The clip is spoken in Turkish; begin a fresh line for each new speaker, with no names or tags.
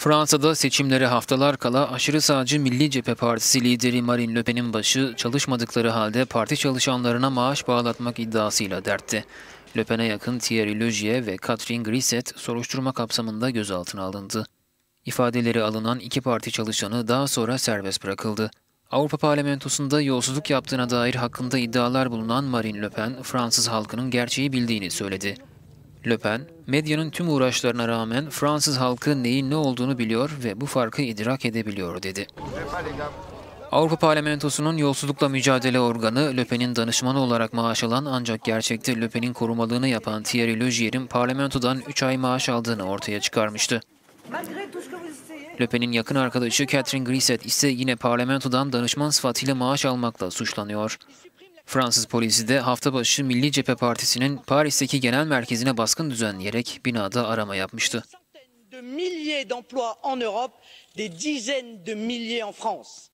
Fransa'da seçimlere haftalar kala aşırı sağcı Milli Cephe Partisi lideri Marine Le Pen'in başı çalışmadıkları halde parti çalışanlarına maaş bağlatmak iddiasıyla dertti. Le Pen'e yakın Thierry Logier ve Catherine Grisset soruşturma kapsamında gözaltına alındı. İfadeleri alınan iki parti çalışanı daha sonra serbest bırakıldı. Avrupa Parlamentosu'nda yolsuzluk yaptığına dair hakkında iddialar bulunan Marine Le Pen, Fransız halkının gerçeği bildiğini söyledi. Le Pen, medyanın tüm uğraşlarına rağmen Fransız halkı neyin ne olduğunu biliyor ve bu farkı idrak edebiliyor dedi. Avrupa Parlamentosu'nun yolsuzlukla mücadele organı Le Pen'in danışmanı olarak maaş alan ancak gerçekte Le Pen'in korumalığını yapan Thierry Logier'in parlamentodan 3 ay maaş aldığını ortaya çıkarmıştı. Le Pen'in yakın arkadaşı Catherine Grisset ise yine parlamentodan danışman sıfatıyla maaş almakla suçlanıyor. Fransız polisi de hafta başı Milli Cephe Partisi'nin Paris'teki genel merkezine baskın düzenleyerek binada arama yapmıştı.
de milliers d'emplois en Europe, des dizaines de milliers en France.